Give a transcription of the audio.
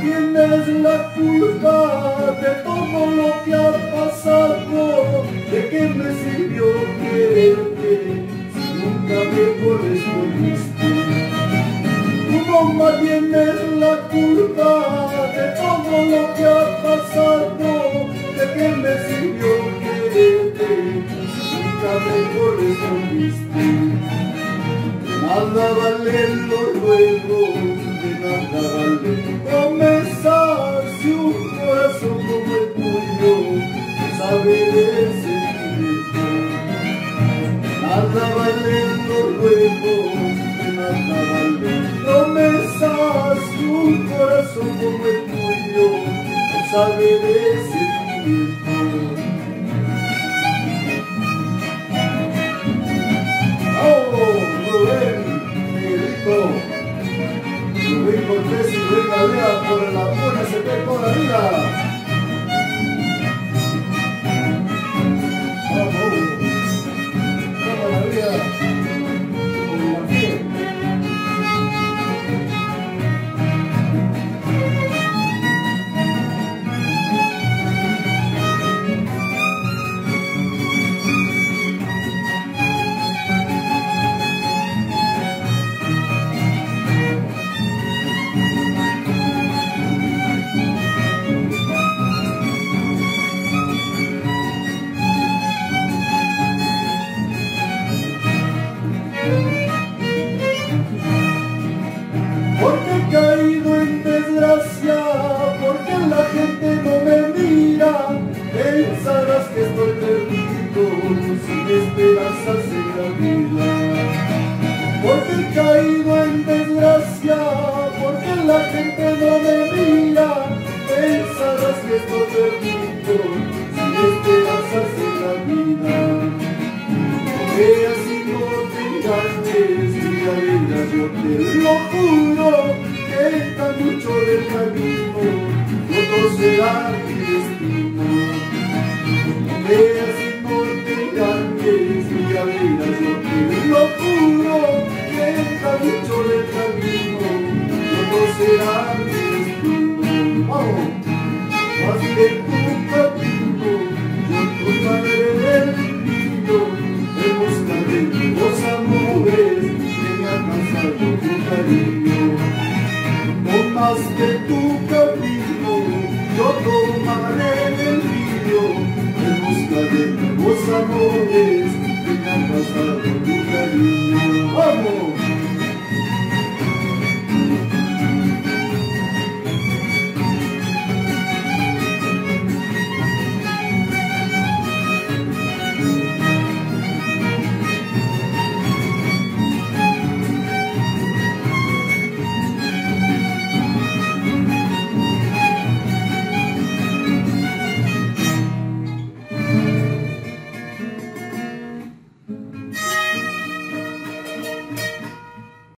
tienes la culpa de todo lo que ha pasado. ¿De qué me sirvió quererte si nunca me correspondiste? Tu mamá tienes la culpa de todo lo que ha pasado. ¿De qué me sirvió quererte si nunca me correspondiste? Nada valen los ruegos, de nada valen sabe de sentimiento. Nada valen los ruegos, de nada valen un corazón como el tuyo sabe de sentimiento. ¡Oh, Rubén, Miguelito! Rubén Cortés y Rubén Galea por el amor que se ve toda la vida. Porque la gente no me mira, pensarás que estoy perdido, sin esperanzas en la vida. Veas y no te engañes, mira, mira, yo te lo juro, que está mucho del camino, no será mi destino. Veas tu cariño. No más que tu camino, yo tomaré el mío, en busca de nuevos amores que me han cansado tu cariño.